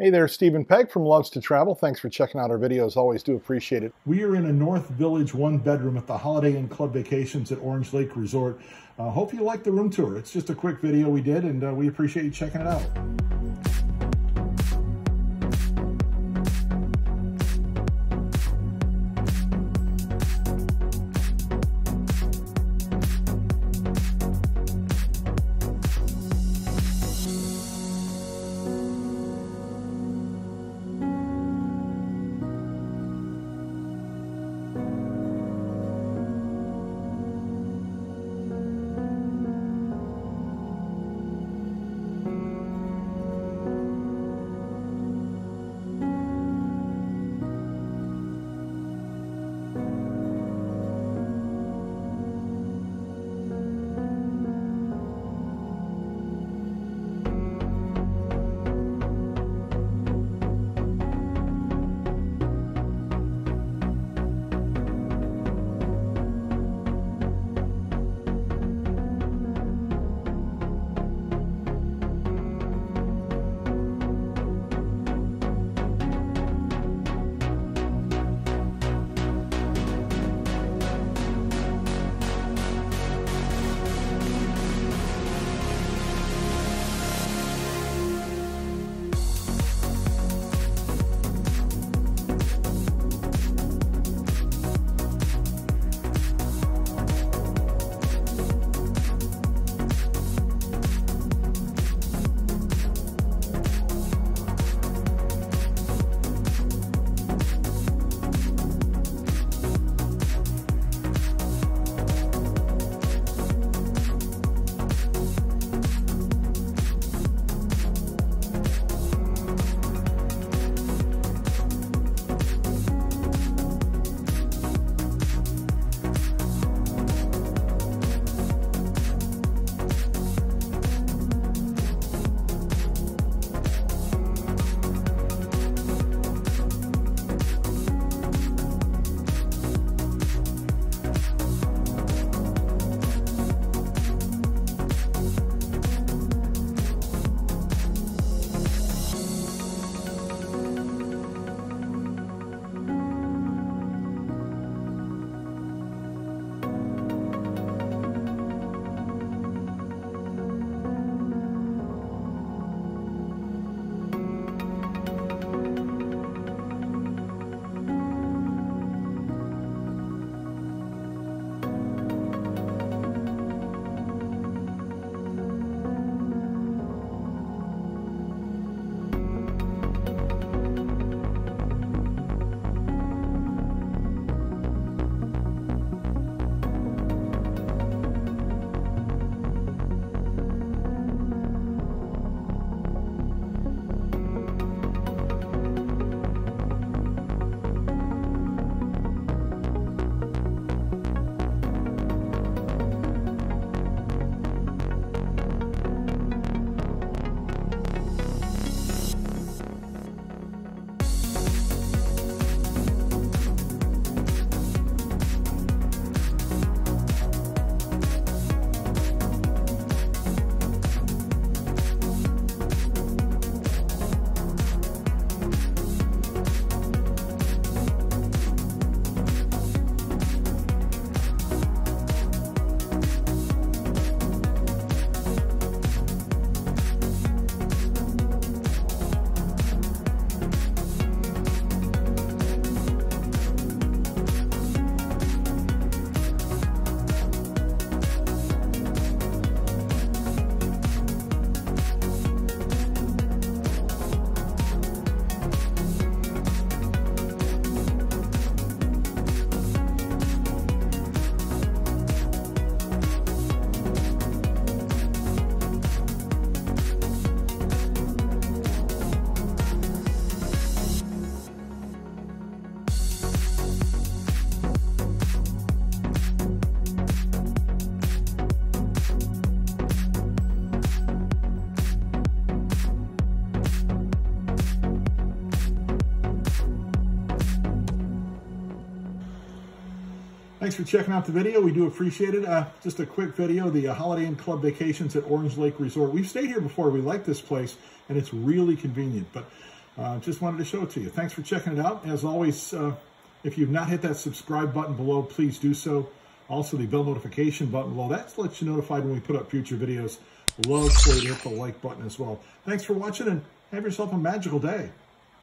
Hey there, Steve and Peg from Luvs 2 Travel. Thanks for checking out our videos. Always do appreciate it. We are in a North Village one bedroom at the Holiday Inn Club Vacations at Orange Lake Resort. Uh, hope you like the room tour. It's just a quick video we did and uh, we appreciate you checking it out. Thanks for checking out the video. We do appreciate it. Uh, just a quick video, the uh, Holiday Inn Club Vacations at Orange Lake Resort. We've stayed here before. We like this place, and it's really convenient. But uh, just wanted to show it to you. Thanks for checking it out. As always, uh, if you've not hit that subscribe button below, please do so. Also, the bell notification button below, that lets you notified when we put up future videos. Love for you to hit the like button as well. Thanks for watching and have yourself a magical day.